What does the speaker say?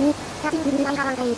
に写真にないからない。